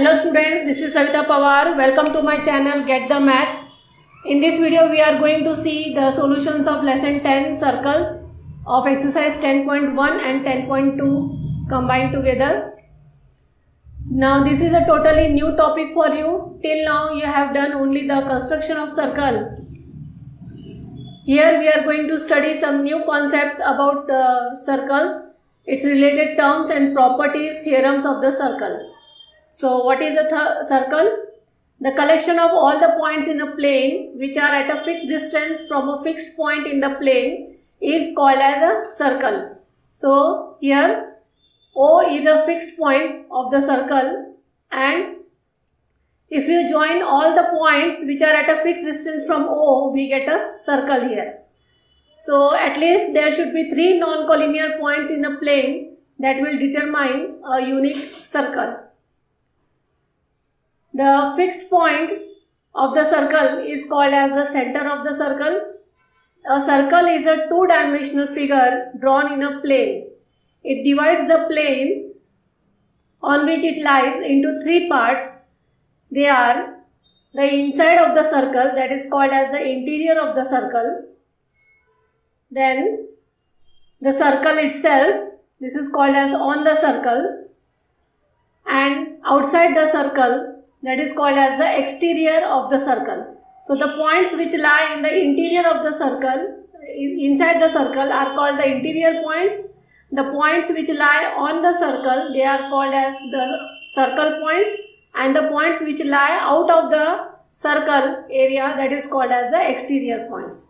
Hello students, this is Savita Pawar. Welcome to my channel Get the Math. In this video we are going to see the solutions of lesson 10 circles of exercise 10.1 and 10.2 combined together. Now this is a totally new topic for you. Till now you have done only the construction of circle. Here we are going to study some new concepts about uh, circles, its related terms and properties, theorems of the circle. So what is a circle? The collection of all the points in a plane which are at a fixed distance from a fixed point in the plane is called as a circle. So here O is a fixed point of the circle and if you join all the points which are at a fixed distance from O, we get a circle here. So at least there should be three non-collinear points in a plane that will determine a unique circle. The fixed point of the circle is called as the center of the circle. A circle is a two-dimensional figure drawn in a plane. It divides the plane on which it lies into three parts. They are the inside of the circle that is called as the interior of the circle. Then the circle itself, this is called as on the circle. And outside the circle, that is called as the exterior of the circle. So the points which lie in the interior of the circle, inside the circle are called the interior points. The points which lie on the circle, they are called as the circle points and the points which lie out of the circle area that is called as the exterior points.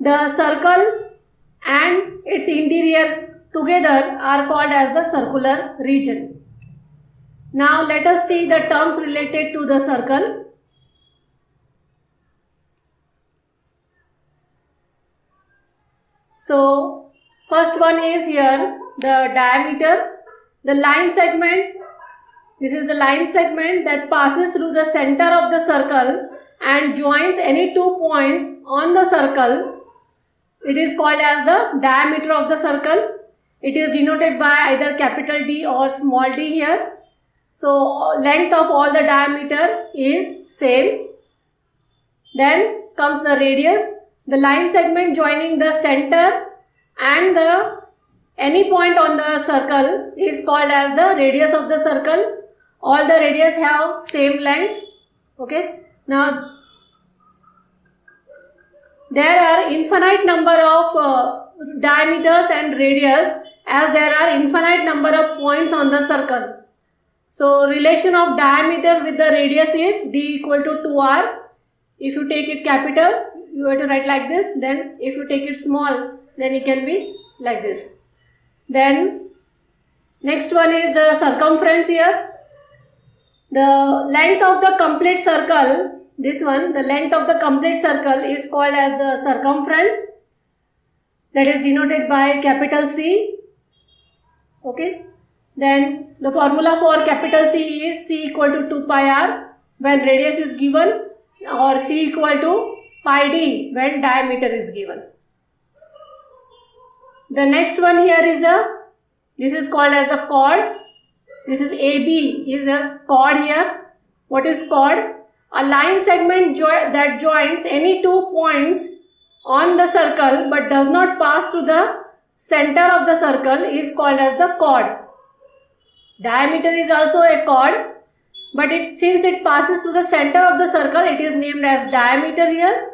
The circle and its interior together are called as the circular region. Now let us see the terms related to the circle. So first one is here the diameter. The line segment, this is the line segment that passes through the center of the circle and joins any two points on the circle. It is called as the diameter of the circle. It is denoted by either capital D or small d here. So length of all the diameter is same. Then comes the radius. The line segment joining the center and the any point on the circle is called as the radius of the circle. All the radius have same length. Okay. Now there are infinite number of uh, diameters and radius as there are infinite number of points on the circle. So relation of diameter with the radius is d equal to 2r. If you take it capital, you have to write like this. Then if you take it small, then it can be like this. Then next one is the circumference here. The length of the complete circle, this one, the length of the complete circle is called as the circumference. That is denoted by capital C. Okay. Then the formula for capital C is C equal to 2 pi r when radius is given or C equal to pi d when diameter is given. The next one here is a, this is called as a chord. This is AB is a chord here. What is chord? A line segment jo that joins any two points on the circle but does not pass through the center of the circle is called as the chord. Diameter is also a chord but it since it passes through the center of the circle it is named as diameter here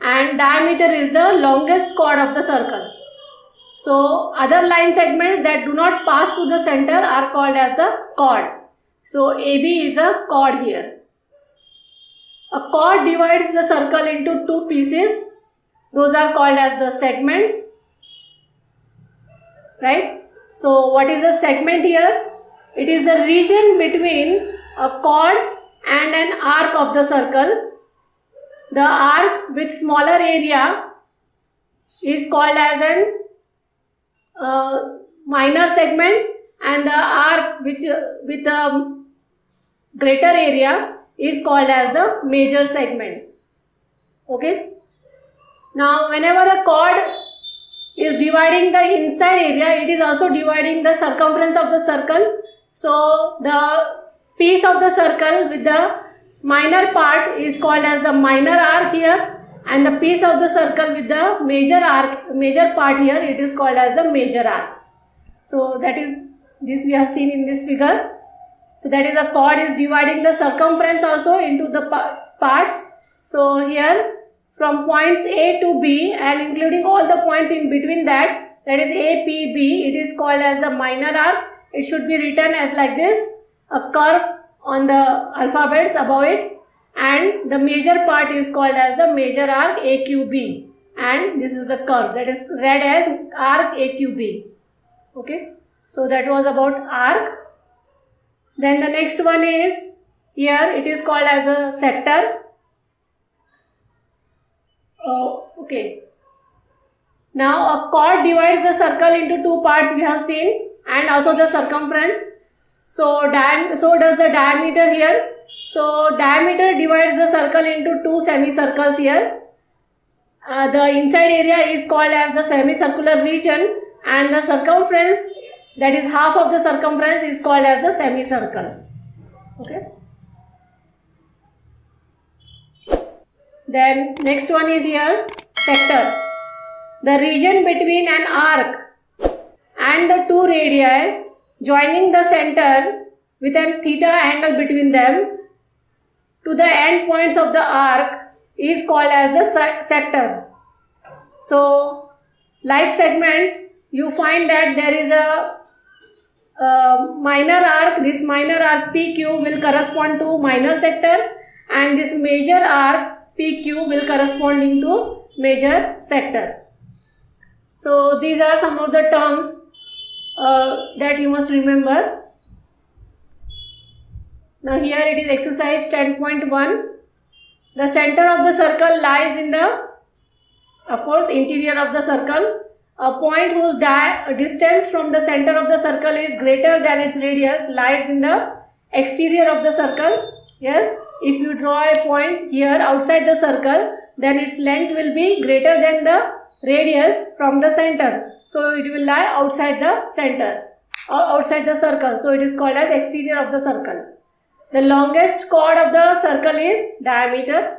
and diameter is the longest chord of the circle. So other line segments that do not pass through the center are called as the chord. So AB is a chord here. A chord divides the circle into two pieces. Those are called as the segments. Right? So what is a segment here? It is the region between a chord and an arc of the circle. The arc with smaller area is called as an uh, minor segment and the arc which uh, with a greater area is called as the major segment. Okay. Now whenever a chord is dividing the inside area, it is also dividing the circumference of the circle. So the piece of the circle with the minor part is called as the minor arc here and the piece of the circle with the major arc major part here it is called as the major arc. So that is this we have seen in this figure. So that is a chord is dividing the circumference also into the parts. So here from points A to B and including all the points in between that that is A, P, B it is called as the minor arc. It should be written as like this a curve on the alphabets above it and the major part is called as the major arc AQB and this is the curve that is read as arc AQB. Okay. So that was about arc. Then the next one is here it is called as a sector. Oh, okay. Now a chord divides the circle into two parts we have seen and also the circumference. So, so does the diameter here. So diameter divides the circle into two semicircles here. Uh, the inside area is called as the semicircular region and the circumference that is half of the circumference is called as the semicircle. Okay. Then next one is here sector. The region between an arc and the two radii joining the center with a theta angle between them to the end points of the arc is called as the sector. So, like segments, you find that there is a minor arc, this minor arc PQ will correspond to minor sector and this major arc PQ will corresponding to major sector. So these are some of the terms uh, that you must remember. Now here it is exercise 10.1. The center of the circle lies in the, of course, interior of the circle a point whose distance from the center of the circle is greater than its radius lies in the exterior of the circle. Yes, if you draw a point here outside the circle, then its length will be greater than the radius from the center. So it will lie outside the center or outside the circle. So it is called as exterior of the circle. The longest chord of the circle is diameter.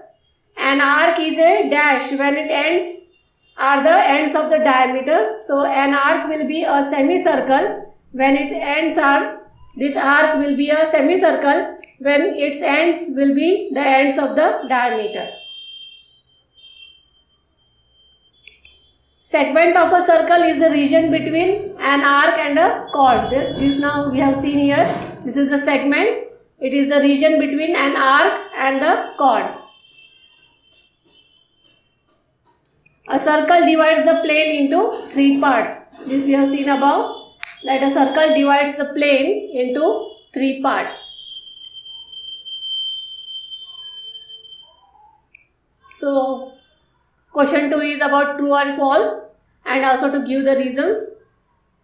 An arc is a dash when it ends are the ends of the diameter. So an arc will be a semicircle when its ends are, this arc will be a semicircle when its ends will be the ends of the diameter. Segment of a circle is the region between an arc and a chord. This now we have seen here. This is the segment. It is the region between an arc and the chord. A circle divides the plane into three parts. This we have seen above that a circle divides the plane into three parts. So, question 2 is about true or false and also to give the reasons.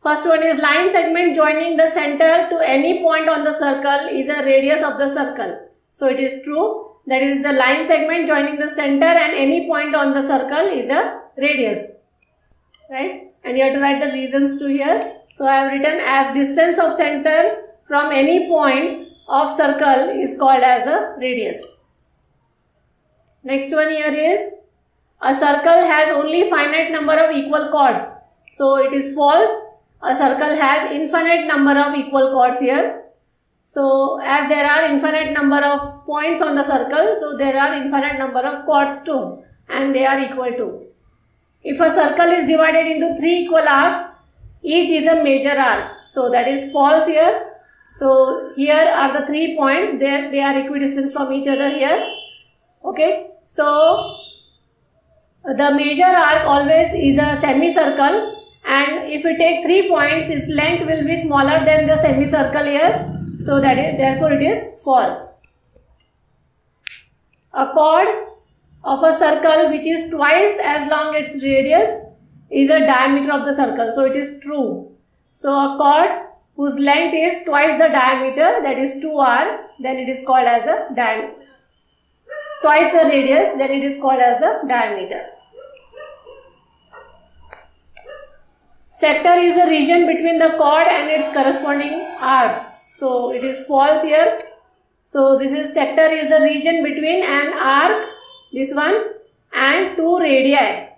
First one is line segment joining the center to any point on the circle is a radius of the circle. So, it is true. That is the line segment joining the center and any point on the circle is a radius. Right? And you have to write the reasons to here. So i have written as distance of center from any point of circle is called as a radius. Next one here is a circle has only finite number of equal chords so it is false a circle has infinite number of equal chords here so as there are infinite number of points on the circle, so there are infinite number of chords too and they are equal to. If a circle is divided into three equal arcs, each is a major arc. So that is false here. So here are the three points, they, they are equidistant from each other here. Okay. So the major arc always is a semicircle and if we take three points, its length will be smaller than the semicircle here so that is therefore it is false. A chord of a circle which is twice as long its radius is a diameter of the circle. So it is true. So a chord whose length is twice the diameter that is 2r then it is called as a diameter. Twice the radius then it is called as the diameter. Sector is the region between the chord and its corresponding arc. So it is false here. So this is sector is the region between an arc, this one and two radii.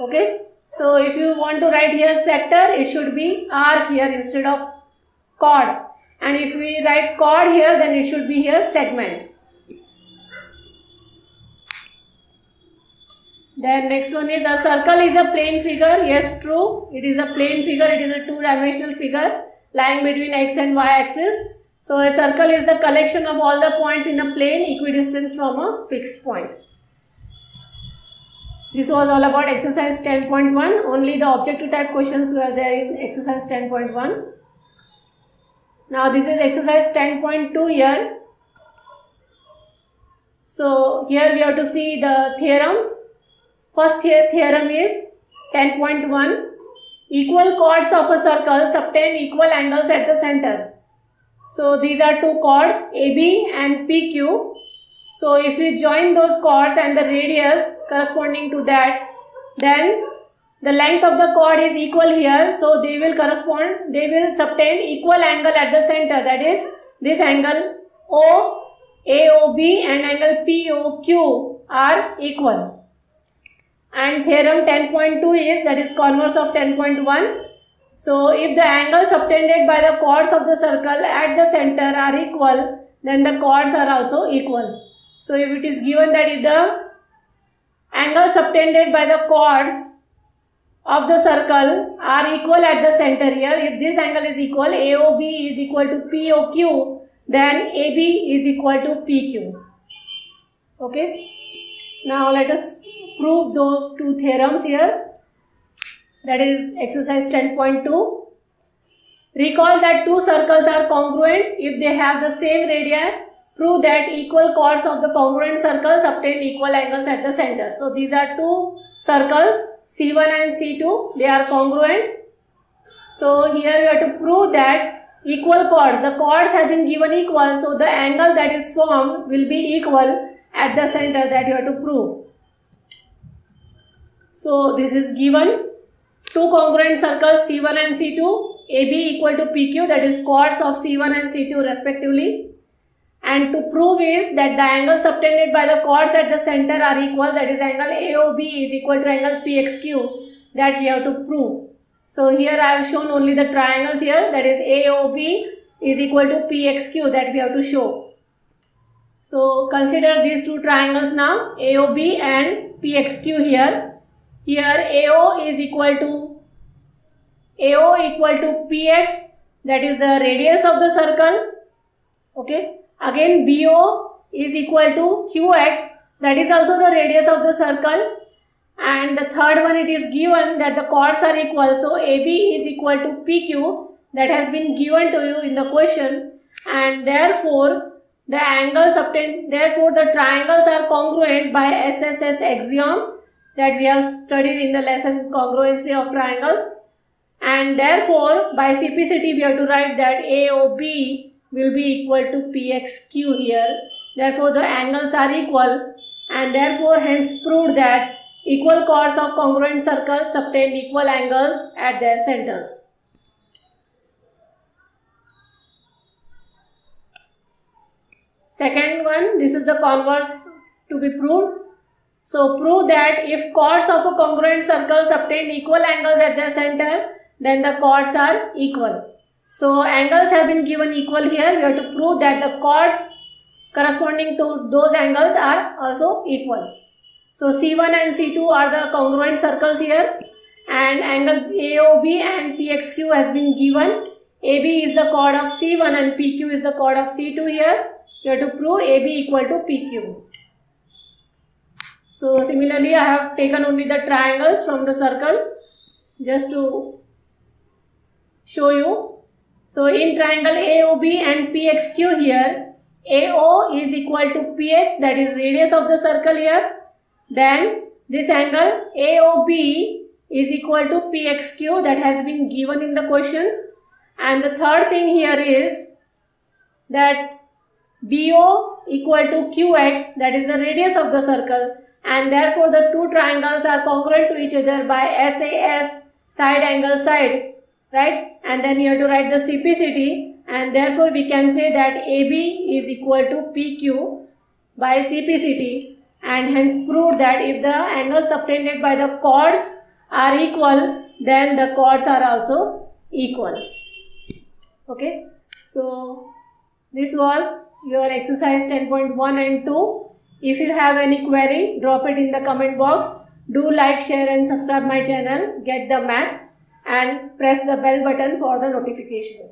Okay. So if you want to write here sector, it should be arc here instead of chord. And if we write chord here, then it should be here segment. Then next one is a circle is a plane figure. Yes, true. It is a plane figure. It is a two-dimensional figure lying between x and y axis. So a circle is the collection of all the points in a plane equidistant from a fixed point. This was all about exercise 10.1. Only the objective type questions were there in exercise 10.1. Now this is exercise 10.2 here. So here we have to see the theorems. First theorem is 10.1 equal chords of a circle subtend equal angles at the center. So these are two chords AB and PQ. So if we join those chords and the radius corresponding to that then the length of the chord is equal here so they will correspond they will subtend equal angle at the center that is this angle O AOB and angle POQ are equal and theorem 10.2 is that is converse of 10.1 so if the angles subtended by the chords of the circle at the center are equal then the chords are also equal. So if it is given that if the angles subtended by the chords of the circle are equal at the center here if this angle is equal AOB is equal to POQ then AB is equal to PQ okay? Now let us prove those two theorems here. That is exercise 10.2. Recall that two circles are congruent if they have the same radii. Prove that equal chords of the congruent circles obtain equal angles at the center. So these are two circles C1 and C2. They are congruent. So here we have to prove that equal chords. The chords have been given equal. So the angle that is formed will be equal at the center that you have to prove. So this is given two congruent circles C1 and C2 AB equal to PQ that is chords of C1 and C2 respectively and to prove is that the angles subtended by the chords at the center are equal that is angle AOB is equal to angle PXQ that we have to prove. So here I have shown only the triangles here that is AOB is equal to PXQ that we have to show. So consider these two triangles now AOB and PXQ here here AO is equal to AO equal to PX that is the radius of the circle. Okay. Again BO is equal to QX that is also the radius of the circle. And the third one it is given that the chords are equal. So AB is equal to PQ that has been given to you in the question. And therefore the angles obtained, therefore the triangles are congruent by SSS axiom that we have studied in the lesson congruency of triangles and therefore by CPCT we have to write that AOB will be equal to PXQ here. Therefore the angles are equal and therefore hence proved that equal chords of congruent circles obtain equal angles at their centers. Second one, this is the converse to be proved. So prove that if chords of a congruent circle obtain equal angles at their center, then the chords are equal. So angles have been given equal here. We have to prove that the chords corresponding to those angles are also equal. So C1 and C2 are the congruent circles here and angle AOB and PXQ has been given. AB is the chord of C1 and PQ is the chord of C2 here. You have to prove AB equal to PQ. So similarly I have taken only the triangles from the circle just to show you. So in triangle AOB and PXQ here AO is equal to PX that is radius of the circle here. Then this angle AOB is equal to PXQ that has been given in the question. And the third thing here is that BO equal to QX that is the radius of the circle and therefore the two triangles are congruent to each other by SAS side angle side right? And then you have to write the CPCT and therefore we can say that AB is equal to PQ by CPCT and hence prove that if the angles subtended by the chords are equal then the chords are also equal. Okay? So this was your exercise 10.1 and 2 if you have any query drop it in the comment box. Do like share and subscribe my channel. Get the math and press the bell button for the notification